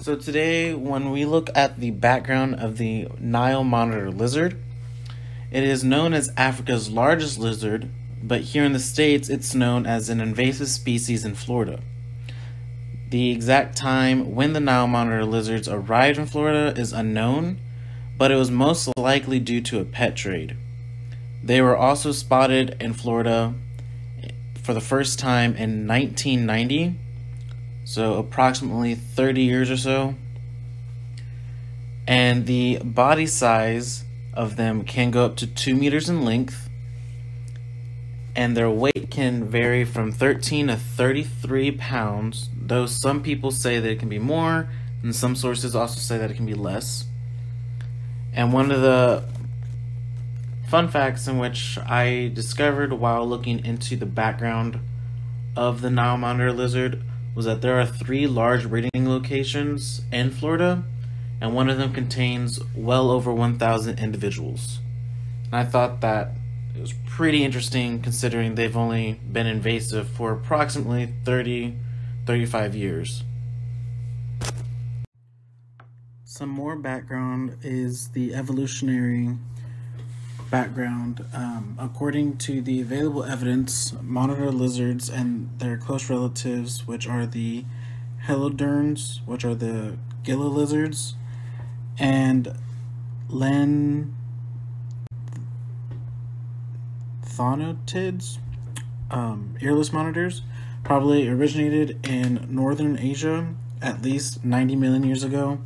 So today, when we look at the background of the Nile monitor lizard, it is known as Africa's largest lizard, but here in the States, it's known as an invasive species in Florida. The exact time when the Nile monitor lizards arrived in Florida is unknown, but it was most likely due to a pet trade. They were also spotted in Florida for the first time in 1990 so approximately 30 years or so. And the body size of them can go up to 2 meters in length, and their weight can vary from 13 to 33 pounds, though some people say that it can be more, and some sources also say that it can be less. And one of the fun facts in which I discovered while looking into the background of the Nile monitor lizard was that there are three large breeding locations in Florida, and one of them contains well over 1,000 individuals. And I thought that it was pretty interesting considering they've only been invasive for approximately 30 35 years. Some more background is the evolutionary background. Um, according to the available evidence, monitor lizards and their close relatives, which are the heloderns, which are the gila lizards, and len thonatids, um, earless monitors, probably originated in northern Asia at least 90 million years ago.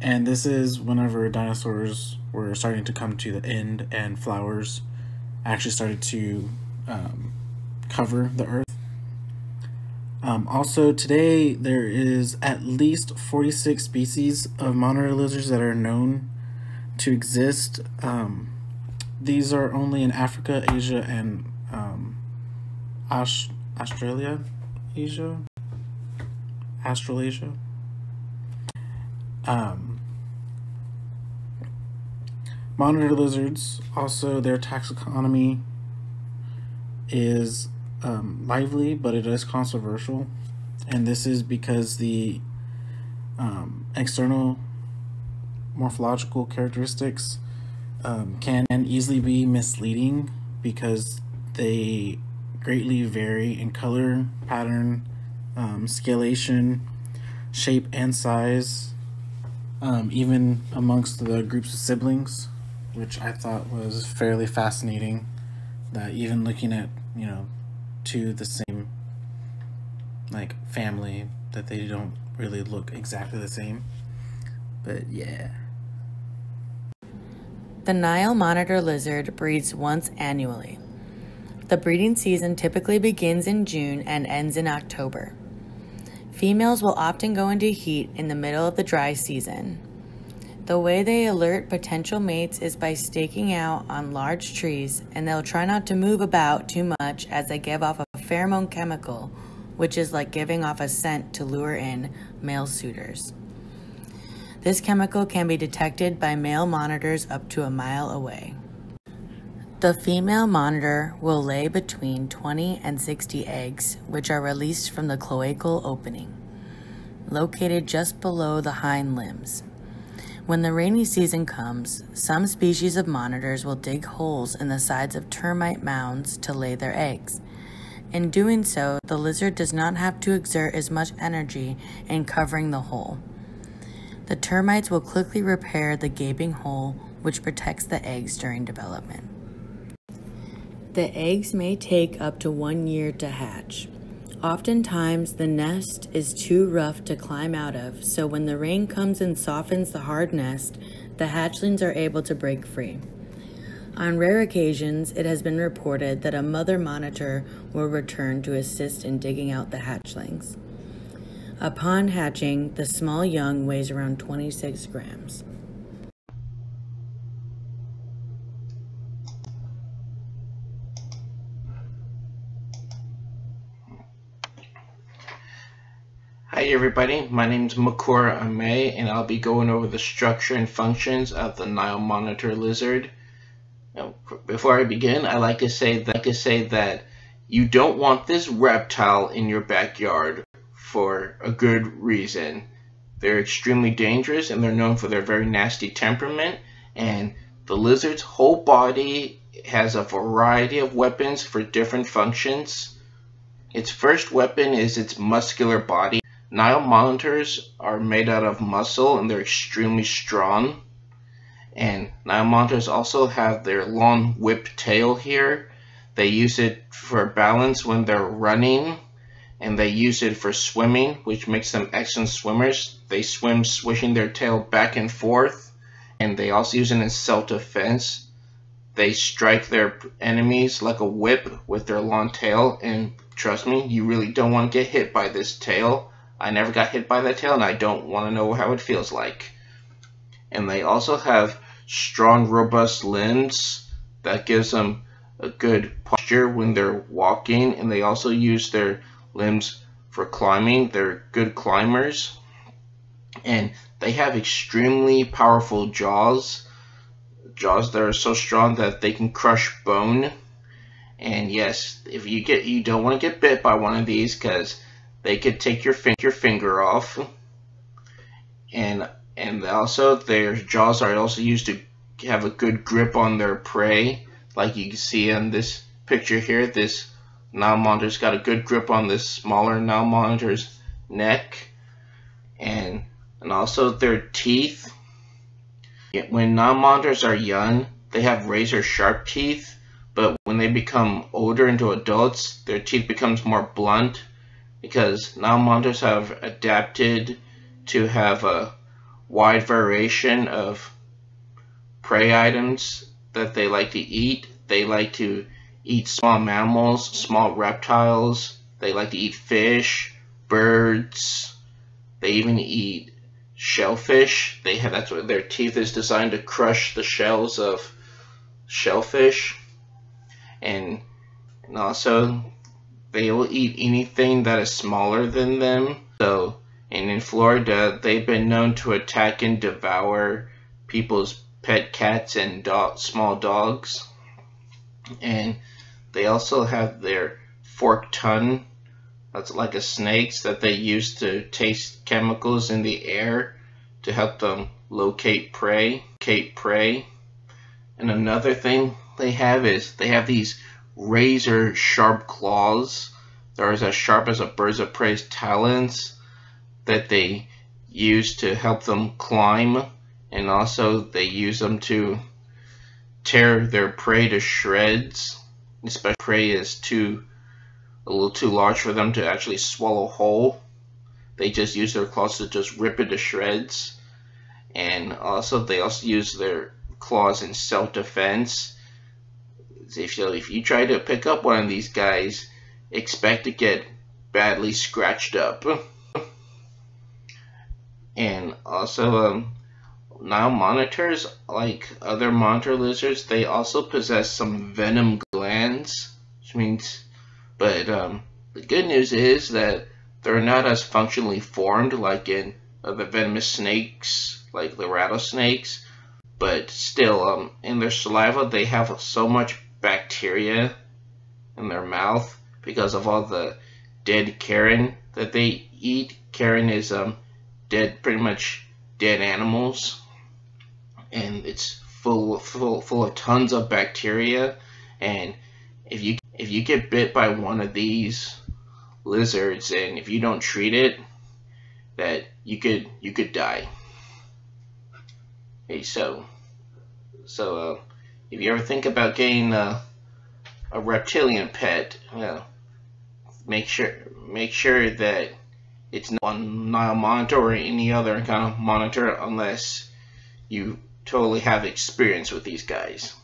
And this is whenever dinosaurs were starting to come to the end and flowers actually started to um, cover the earth. Um, also, today there is at least 46 species of monitor lizards that are known to exist. Um, these are only in Africa, Asia, and um, Aus- Australia, Asia, Australasia. Um, monitor lizards, also their taxonomy is um, lively, but it is controversial. And this is because the um, external morphological characteristics um, can and easily be misleading because they greatly vary in color, pattern, um, scalation, shape, and size, um, even amongst the groups of siblings, which I thought was fairly fascinating. That even looking at, you know, two the same like family, that they don't really look exactly the same. But yeah. The Nile monitor lizard breeds once annually. The breeding season typically begins in June and ends in October. Females will often go into heat in the middle of the dry season. The way they alert potential mates is by staking out on large trees, and they'll try not to move about too much as they give off a pheromone chemical, which is like giving off a scent to lure in male suitors. This chemical can be detected by male monitors up to a mile away. The female monitor will lay between 20 and 60 eggs, which are released from the cloacal opening, located just below the hind limbs. When the rainy season comes, some species of monitors will dig holes in the sides of termite mounds to lay their eggs. In doing so, the lizard does not have to exert as much energy in covering the hole. The termites will quickly repair the gaping hole, which protects the eggs during development. The eggs may take up to one year to hatch. Oftentimes, the nest is too rough to climb out of, so when the rain comes and softens the hard nest, the hatchlings are able to break free. On rare occasions, it has been reported that a mother monitor will return to assist in digging out the hatchlings. Upon hatching, the small young weighs around 26 grams. Hi everybody, my name is Makura Ame and I'll be going over the structure and functions of the Nile monitor lizard. Now, before I begin, I like to say that, like to say that you don't want this reptile in your backyard for a good reason. they're extremely dangerous and they're known for their very nasty temperament. And the lizard's whole body has a variety of weapons for different functions. Its first weapon is its muscular body. Nile monitors are made out of muscle and they're extremely strong. And Nile monitors also have their long whip tail here. They use it for balance when they're running and they use it for swimming, which makes them excellent swimmers. They swim swishing their tail back and forth, and they also use it in self-defense. They strike their enemies like a whip with their long tail, and trust me, you really don't want to get hit by this tail. I never got hit by that tail, and I don't want to know how it feels like. And they also have strong, robust limbs that gives them a good posture when they're walking, and they also use their limbs for climbing. They're good climbers. And they have extremely powerful jaws. Jaws that are so strong that they can crush bone. And yes, if you get you don't want to get bit by one of these because they could take your, fin your finger off. And and also their jaws are also used to have a good grip on their prey. Like you can see in this picture here, this Nile monitor's got a good grip on this smaller Nile monitor's neck and and also their teeth. When Nile monitors are young, they have razor sharp teeth, but when they become older into adults, their teeth becomes more blunt because now monitors have adapted to have a wide variation of prey items that they like to eat. They like to eat small mammals, small reptiles. They like to eat fish, birds. They even eat shellfish. They have that's what their teeth is designed to crush the shells of shellfish. And and also they will eat anything that is smaller than them. So and in Florida, they've been known to attack and devour people's pet cats and dog, small dogs. And they also have their forked tongue, that's like a snake's that they use to taste chemicals in the air to help them locate prey, locate prey. And another thing they have is they have these razor sharp claws. They're as sharp as a bird of prey's talons that they use to help them climb and also they use them to tear their prey to shreds especially prey is too a little too large for them to actually swallow whole. They just use their claws to just rip it to shreds. And also they also use their claws in self-defense. If you, if you try to pick up one of these guys, expect to get badly scratched up. And also, um, Nile monitors, like other monitor lizards, they also possess some venom glands, which means, but um, the good news is that they're not as functionally formed like in other venomous snakes, like the rattlesnakes, but still, um, in their saliva, they have so much bacteria in their mouth because of all the dead carrion that they eat. Carrion is um, dead, pretty much dead animals. And it's full full full of tons of bacteria. And if you if you get bit by one of these lizards and if you don't treat it that you could you could die. Okay so so uh, if you ever think about getting a, a reptilian pet well make sure make sure that it's not on Nile monitor or any other kind of monitor unless you totally have experience with these guys.